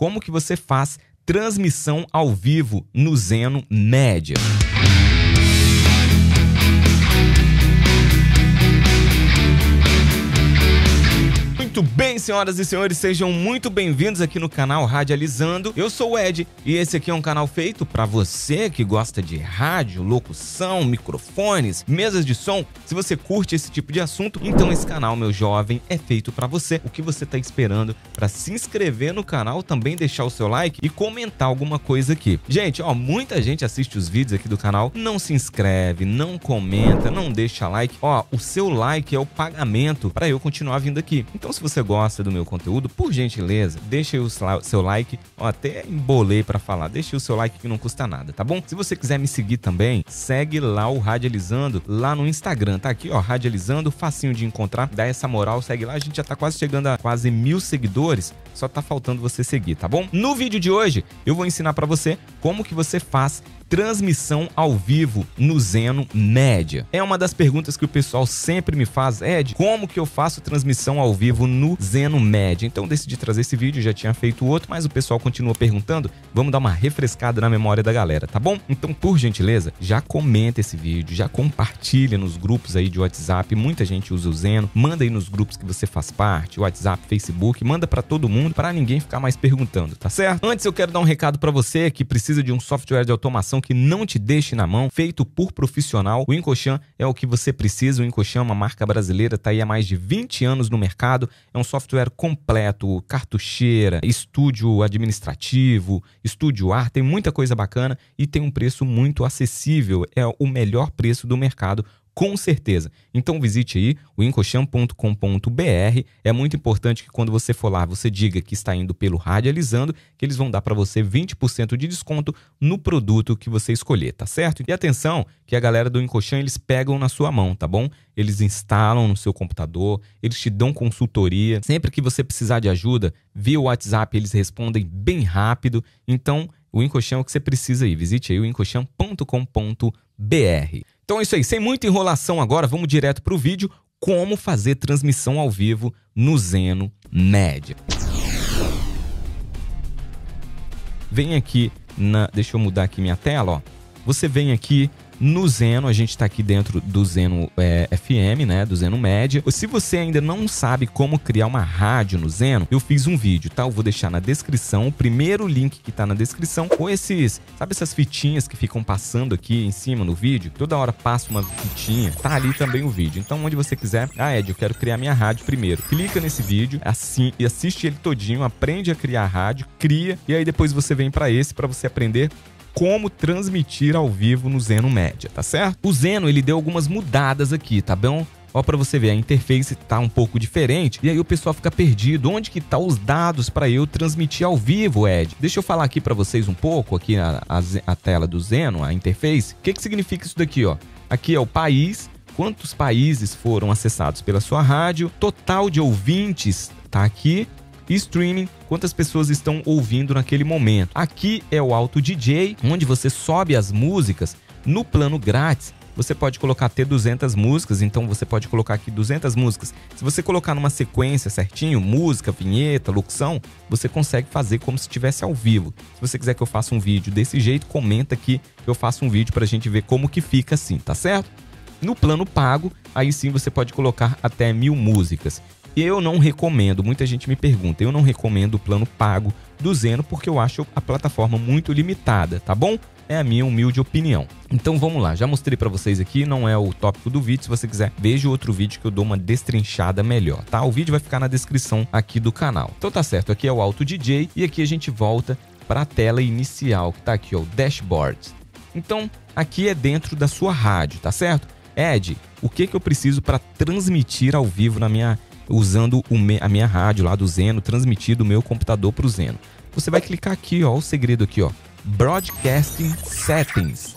como que você faz transmissão ao vivo no Zeno Média. Muito bem, senhoras e senhores, sejam muito bem-vindos aqui no canal Radializando. Eu sou o Ed e esse aqui é um canal feito para você que gosta de rádio, locução, microfones, mesas de som. Se você curte esse tipo de assunto, então esse canal, meu jovem, é feito para você. O que você está esperando para se inscrever no canal, também deixar o seu like e comentar alguma coisa aqui. Gente, ó, muita gente assiste os vídeos aqui do canal, não se inscreve, não comenta, não deixa like. Ó, o seu like é o pagamento para eu continuar vindo aqui. Então, se se você gosta do meu conteúdo, por gentileza, deixe o seu like. Ó, até embolei para falar. Deixe o seu like que não custa nada, tá bom? Se você quiser me seguir também, segue lá o Radializando lá no Instagram. Tá aqui, ó, Radializando, facinho de encontrar. Dá essa moral, segue lá. A gente já tá quase chegando a quase mil seguidores. Só tá faltando você seguir, tá bom? No vídeo de hoje, eu vou ensinar para você como que você faz transmissão ao vivo no Zeno Média? É uma das perguntas que o pessoal sempre me faz, Ed, como que eu faço transmissão ao vivo no Zeno Média? Então decidi trazer esse vídeo, já tinha feito outro, mas o pessoal continua perguntando, vamos dar uma refrescada na memória da galera, tá bom? Então, por gentileza, já comenta esse vídeo, já compartilha nos grupos aí de WhatsApp, muita gente usa o Zeno, manda aí nos grupos que você faz parte, WhatsApp, Facebook, manda para todo mundo, para ninguém ficar mais perguntando, tá certo? Antes eu quero dar um recado para você que precisa de um software de automação que não te deixe na mão, feito por profissional. O Incochan é o que você precisa. O Incochan é uma marca brasileira, está aí há mais de 20 anos no mercado. É um software completo, cartucheira, estúdio administrativo, estúdio ar, tem muita coisa bacana e tem um preço muito acessível. É o melhor preço do mercado com certeza. Então visite aí o incocham.com.br. É muito importante que quando você for lá, você diga que está indo pelo Radializando, que eles vão dar para você 20% de desconto no produto que você escolher, tá certo? E atenção, que a galera do Incocham eles pegam na sua mão, tá bom? Eles instalam no seu computador, eles te dão consultoria. Sempre que você precisar de ajuda, via WhatsApp eles respondem bem rápido. Então, o Incocham é o que você precisa aí. Visite aí o incocham.com.br. Então é isso aí, sem muita enrolação agora, vamos direto para o vídeo como fazer transmissão ao vivo no Zeno Média. Vem aqui na, deixa eu mudar aqui minha tela, ó. Você vem aqui no Zeno, a gente está aqui dentro do Zeno é, FM, né? Do Zeno Média. Se você ainda não sabe como criar uma rádio no Zeno, eu fiz um vídeo, tá? Eu vou deixar na descrição, o primeiro link que está na descrição, ou esses, sabe essas fitinhas que ficam passando aqui em cima no vídeo? Toda hora passa uma fitinha, tá ali também o vídeo. Então, onde você quiser, ah, Ed, eu quero criar minha rádio primeiro. Clica nesse vídeo, assim, e assiste ele todinho, aprende a criar a rádio, cria, e aí depois você vem para esse para você aprender como transmitir ao vivo no Zeno Média, tá certo? O Zeno, ele deu algumas mudadas aqui, tá bom? Ó, para você ver, a interface tá um pouco diferente e aí o pessoal fica perdido. Onde que tá os dados para eu transmitir ao vivo, Ed? Deixa eu falar aqui para vocês um pouco aqui a, a, a, tela do Zeno, a interface. O que que significa isso daqui, ó? Aqui é o país, quantos países foram acessados pela sua rádio, total de ouvintes tá aqui e streaming, quantas pessoas estão ouvindo naquele momento. Aqui é o Auto DJ, onde você sobe as músicas no plano grátis. Você pode colocar até 200 músicas, então você pode colocar aqui 200 músicas. Se você colocar numa sequência certinho, música, vinheta, locução, você consegue fazer como se estivesse ao vivo. Se você quiser que eu faça um vídeo desse jeito, comenta aqui que eu faço um vídeo para a gente ver como que fica assim, tá certo? No plano pago, aí sim você pode colocar até mil músicas. Eu não recomendo, muita gente me pergunta, eu não recomendo o plano pago do Zeno porque eu acho a plataforma muito limitada, tá bom? É a minha humilde opinião. Então vamos lá, já mostrei para vocês aqui, não é o tópico do vídeo, se você quiser, veja outro vídeo que eu dou uma destrinchada melhor, tá? O vídeo vai ficar na descrição aqui do canal. Então tá certo, aqui é o Auto DJ e aqui a gente volta para a tela inicial, que tá aqui, ó, o dashboard. Então, aqui é dentro da sua rádio, tá certo? Ed, o que que eu preciso para transmitir ao vivo na minha usando a minha rádio lá do Zeno, transmitir do meu computador para o Zeno. Você vai clicar aqui, ó, o segredo aqui, ó, Broadcasting Settings.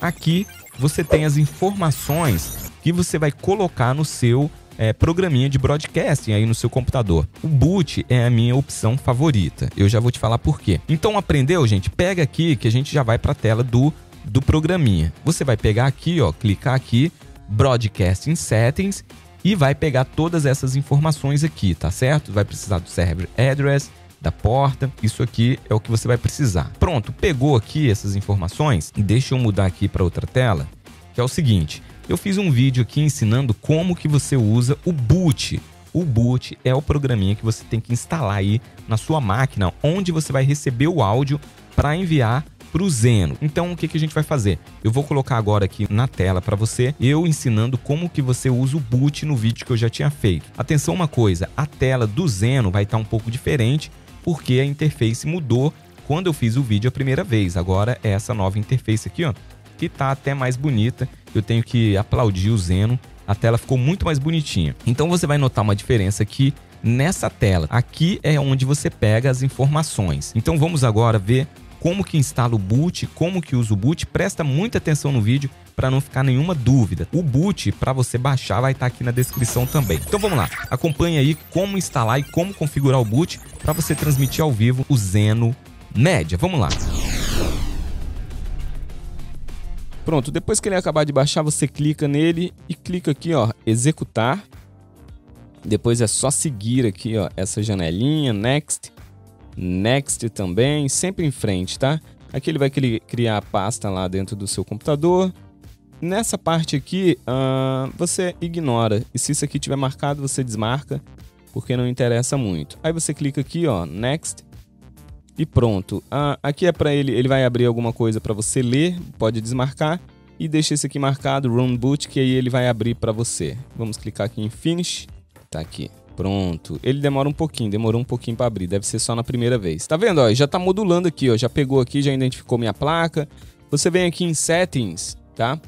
Aqui você tem as informações que você vai colocar no seu é, programinha de broadcasting aí no seu computador. O boot é a minha opção favorita. Eu já vou te falar por quê. Então aprendeu, gente? Pega aqui que a gente já vai para a tela do do programinha. Você vai pegar aqui, ó, clicar aqui, Broadcasting Settings e vai pegar todas essas informações aqui, tá certo? Vai precisar do server address, da porta. Isso aqui é o que você vai precisar. Pronto, pegou aqui essas informações? Deixa eu mudar aqui para outra tela, que é o seguinte. Eu fiz um vídeo aqui ensinando como que você usa o boot. O boot é o programinha que você tem que instalar aí na sua máquina, onde você vai receber o áudio para enviar para o Zeno. Então, o que, que a gente vai fazer? Eu vou colocar agora aqui na tela para você, eu ensinando como que você usa o boot no vídeo que eu já tinha feito. Atenção uma coisa, a tela do Zeno vai estar tá um pouco diferente, porque a interface mudou quando eu fiz o vídeo a primeira vez. Agora é essa nova interface aqui, ó, que tá até mais bonita. Eu tenho que aplaudir o Zeno. A tela ficou muito mais bonitinha. Então você vai notar uma diferença aqui nessa tela. Aqui é onde você pega as informações. Então vamos agora ver como que instala o boot, como que usa o boot. Presta muita atenção no vídeo para não ficar nenhuma dúvida. O boot para você baixar vai estar tá aqui na descrição também. Então vamos lá, acompanhe aí como instalar e como configurar o boot para você transmitir ao vivo o Zeno Média. Vamos lá. Pronto, depois que ele acabar de baixar, você clica nele e clica aqui, ó, executar. Depois é só seguir aqui, ó, essa janelinha, next. Next também, sempre em frente, tá? Aqui ele vai criar a pasta lá dentro do seu computador. Nessa parte aqui, uh, você ignora. E se isso aqui tiver marcado, você desmarca, porque não interessa muito. Aí você clica aqui, ó, Next. E pronto. Uh, aqui é para ele, ele vai abrir alguma coisa para você ler, pode desmarcar. E deixa esse aqui marcado, Run Boot, que aí ele vai abrir para você. Vamos clicar aqui em Finish. Tá aqui. Pronto. Ele demora um pouquinho, demorou um pouquinho para abrir, deve ser só na primeira vez. Tá vendo, ó? Já tá modulando aqui, ó. Já pegou aqui, já identificou minha placa. Você vem aqui em Settings, tá?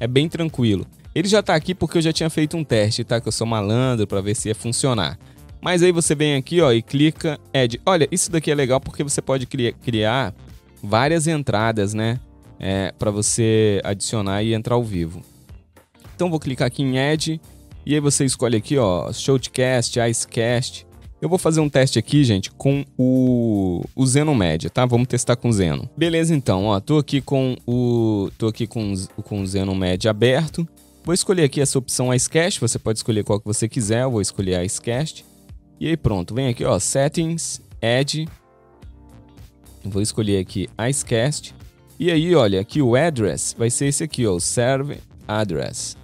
É bem tranquilo. Ele já tá aqui porque eu já tinha feito um teste, tá? Que eu sou malandro para ver se ia funcionar. Mas aí você vem aqui, ó, e clica Add. Olha, isso daqui é legal porque você pode criar várias entradas, né? É, para você adicionar e entrar ao vivo. Então vou clicar aqui em Add e aí você escolhe aqui, ó, Showcast, Icecast. Eu vou fazer um teste aqui, gente, com o, o Zeno Média, tá? Vamos testar com o Zeno. Beleza, então, ó, tô aqui com o tô aqui com, com o Média aberto. Vou escolher aqui essa opção Icecast, você pode escolher qual que você quiser, eu vou escolher Icecast. E aí pronto, vem aqui, ó, Settings, Add. Vou escolher aqui Icecast. E aí, olha, aqui o address vai ser esse aqui, ó, o serve address.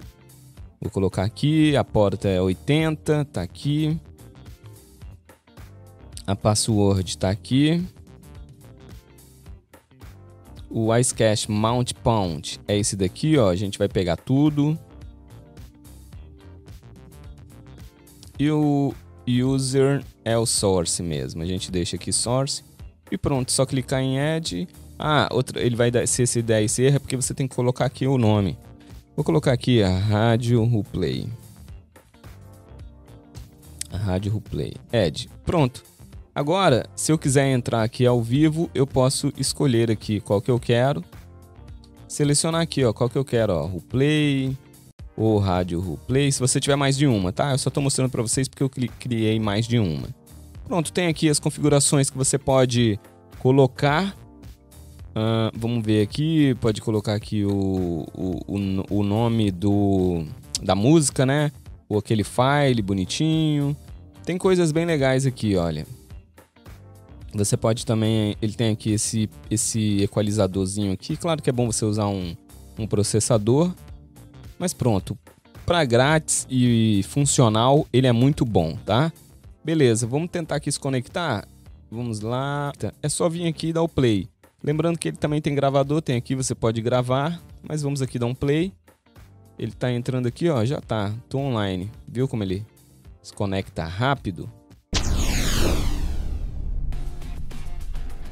Vou colocar aqui, a porta é 80, tá aqui. A password tá aqui. O Icecache Mount Pound é esse daqui, ó. A gente vai pegar tudo. E o user é o source mesmo. A gente deixa aqui source. E pronto, só clicar em add. Ah, outra, ele vai dar, se esse der é porque você tem que colocar aqui o nome. Vou colocar aqui a Rádio Replay. A Rádio Replay. Ed. Pronto. Agora, se eu quiser entrar aqui ao vivo, eu posso escolher aqui qual que eu quero. Selecionar aqui, ó, qual que eu quero, ó, Replay ou Rádio Replay, se você tiver mais de uma, tá? Eu só estou mostrando para vocês porque eu criei mais de uma. Pronto, tem aqui as configurações que você pode colocar Uh, vamos ver aqui, pode colocar aqui o, o, o, nome do, da música, né? Ou aquele file bonitinho. Tem coisas bem legais aqui, olha. Você pode também, ele tem aqui esse, esse equalizadorzinho aqui. Claro que é bom você usar um, um processador, mas pronto. Para grátis e funcional, ele é muito bom, tá? Beleza, vamos tentar aqui se conectar. Vamos lá. É só vir aqui e dar o play. Lembrando que ele também tem gravador, tem aqui, você pode gravar, mas vamos aqui dar um play. Ele está entrando aqui, ó, já tá, tô online. Viu como ele se conecta rápido?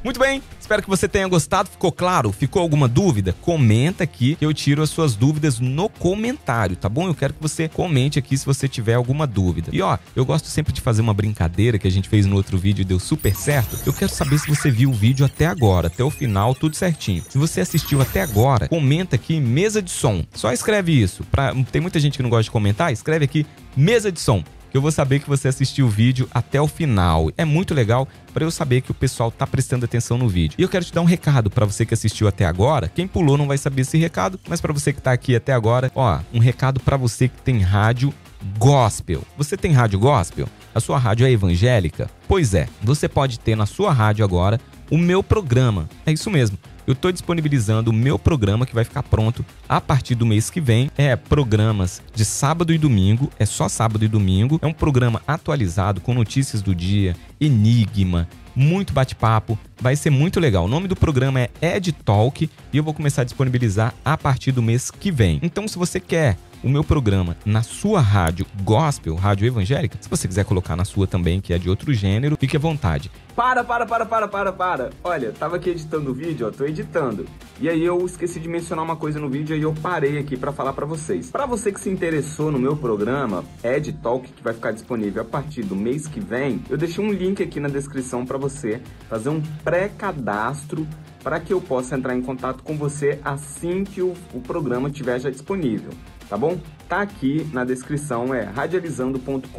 Muito bem, espero que você tenha gostado. Ficou claro? Ficou alguma dúvida? Comenta aqui que eu tiro as suas dúvidas no comentário, tá bom? Eu quero que você comente aqui se você tiver alguma dúvida. E ó, eu gosto sempre de fazer uma brincadeira que a gente fez no outro vídeo e deu super certo. Eu quero saber se você viu o vídeo até agora, até o final, tudo certinho. Se você assistiu até agora, comenta aqui mesa de som. Só escreve isso. Pra... Tem muita gente que não gosta de comentar, escreve aqui mesa de som que eu vou saber que você assistiu o vídeo até o final. É muito legal para eu saber que o pessoal tá prestando atenção no vídeo. E eu quero te dar um recado para você que assistiu até agora. Quem pulou não vai saber esse recado, mas para você que tá aqui até agora, ó, um recado para você que tem rádio gospel. Você tem rádio gospel? A sua rádio é evangélica? Pois é, você pode ter na sua rádio agora o meu programa. É isso mesmo. Eu estou disponibilizando o meu programa que vai ficar pronto a partir do mês que vem. É programas de sábado e domingo, é só sábado e domingo. É um programa atualizado com notícias do dia, enigma, muito bate-papo, vai ser muito legal. O nome do programa é Ed Talk e eu vou começar a disponibilizar a partir do mês que vem. Então, se você quer o meu programa na sua rádio gospel, rádio evangélica, se você quiser colocar na sua também, que é de outro gênero, fique à vontade. Para, para, para, para, para, para. Olha, tava aqui editando o vídeo, ó, tô editando. E aí eu esqueci de mencionar uma coisa no vídeo e eu parei aqui para falar para vocês. Para você que se interessou no meu programa Ed Talk, que vai ficar disponível a partir do mês que vem, eu deixei um link aqui na descrição para você fazer um pré-cadastro para que eu possa entrar em contato com você assim que o, o programa estiver já disponível tá bom? Tá aqui na descrição, é radializando.com.br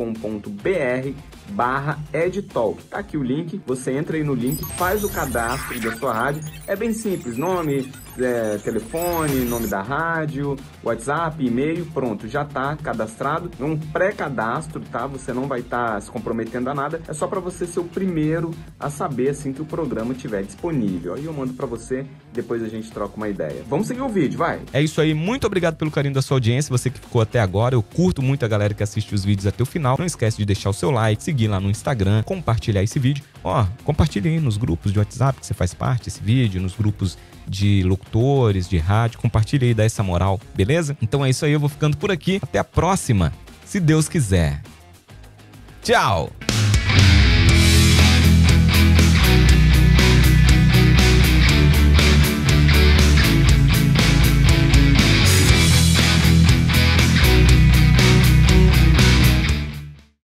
barra edtalk. Tá aqui o link, você entra aí no link, faz o cadastro da sua rádio. É bem simples, nome, é, telefone, nome da rádio, WhatsApp, e-mail, pronto, já está cadastrado. É um pré-cadastro, tá? Você não vai estar tá se comprometendo a nada. É só para você ser o primeiro a saber assim que o programa estiver disponível. Aí eu mando para você, depois a gente troca uma ideia. Vamos seguir o vídeo, vai. É isso aí, muito obrigado pelo carinho da sua audiência, você que ficou até agora. Eu curto muito a galera que assiste os vídeos até o final. Não esquece de deixar o seu like, seguir lá no Instagram, compartilhar esse vídeo. Ó, compartilhe aí nos grupos de WhatsApp que você faz parte desse vídeo, nos grupos de locutores, de rádio. Compartilhe aí, dá essa moral, beleza? Então é isso aí, eu vou ficando por aqui. Até a próxima, se Deus quiser. Tchau!